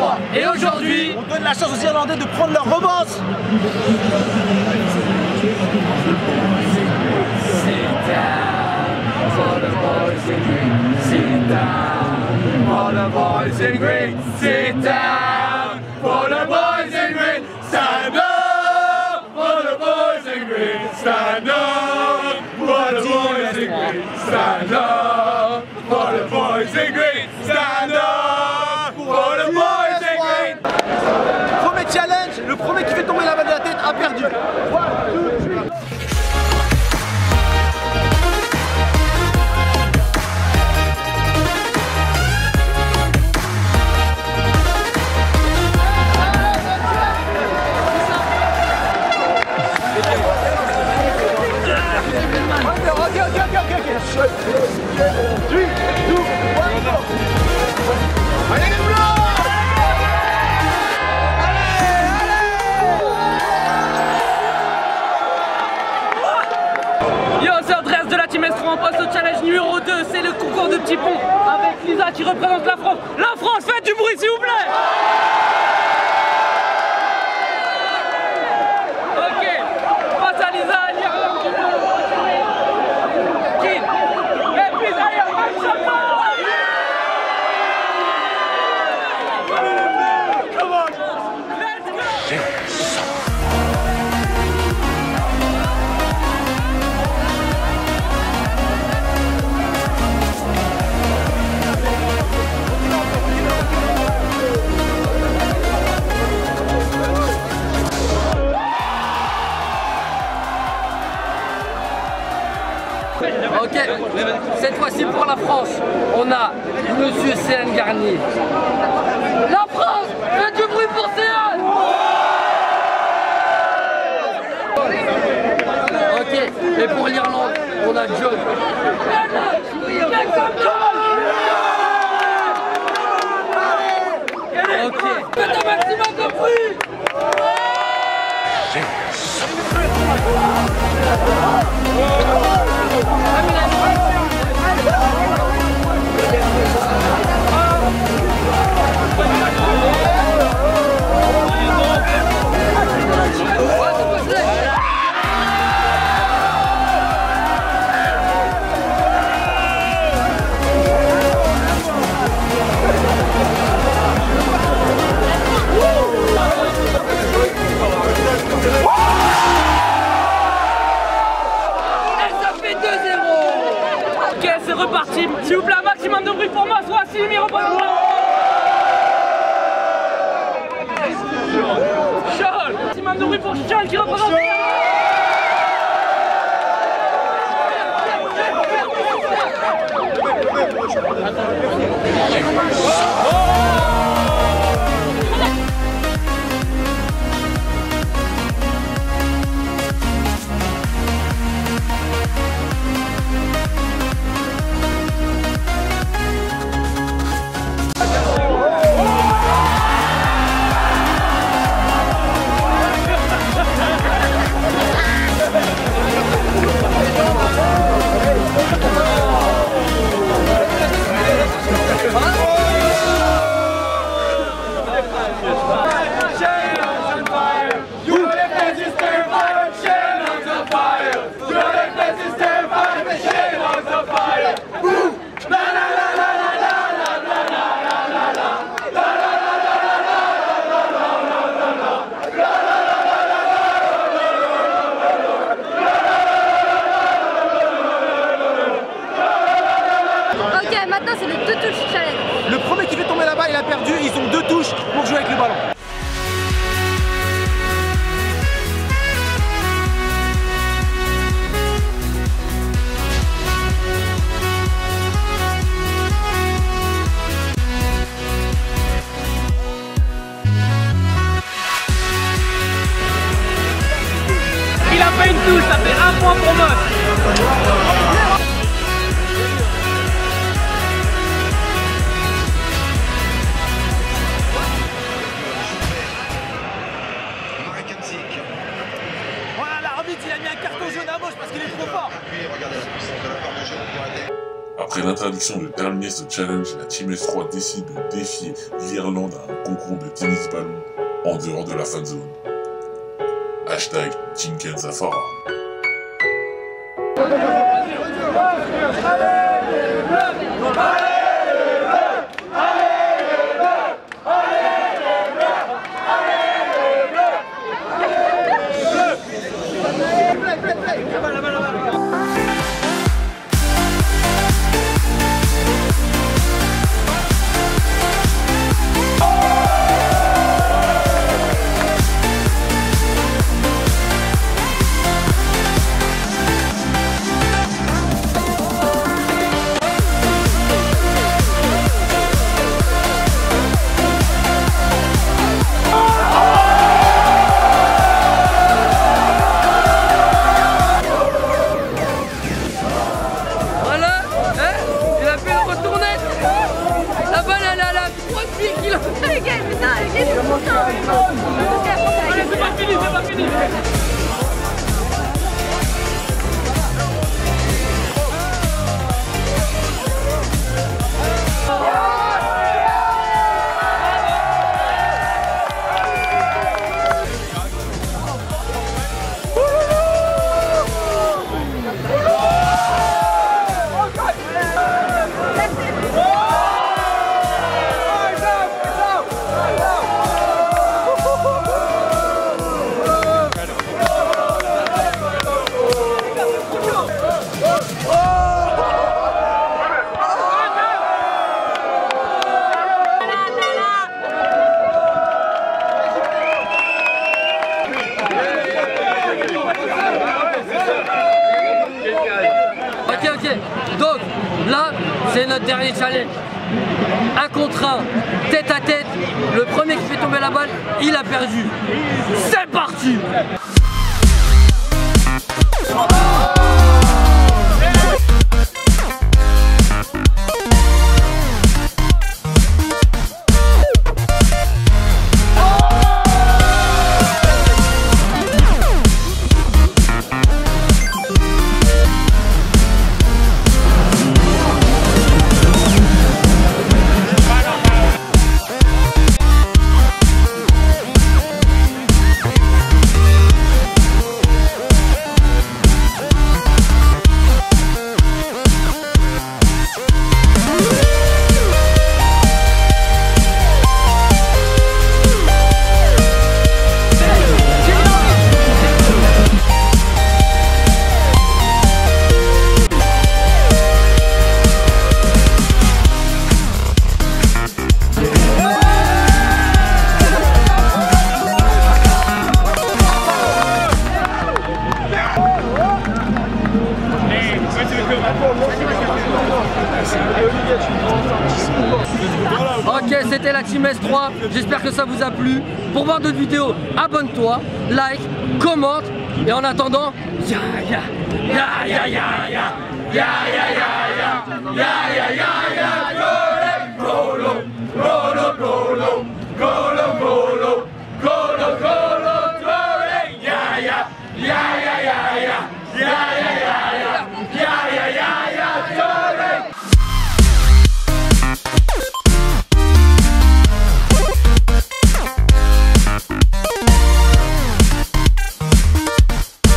3. Et aujourd'hui, on donne la chance aux Irlandais de prendre leur revanche. Sit down Yo, c'est Andreas de la Team S3, on au challenge numéro 2, c'est le concours de petits ponts avec Lisa qui représente la France. La France, faites du bruit s'il vous plaît cette fois-ci pour la France, on a Monsieur Céline Garnier. La France Faites du bruit pour Céline Ok, et pour l'Irlande, on a John. Ok, faites un maximum de bruit Charles. Maximum de bruit pour Charles qui représente. Ok, le premier qui fait tomber balle, il a perdu. Ils ont deux touches pour jouer avec le ballon. De terminer ce challenge, la Team S3 décide de défier l'Irlande à un concours de tennis ballon en dehors de la fan zone. Hashtag Team Donc, là, c'est notre dernier challenge. Un contre un, tête à tête. Le premier qui fait tomber la balle, il a perdu. C'est parti J'espère que ça vous a plu. Pour voir d'autres vidéos, abonne-toi, like, commente, et en attendant, ya ya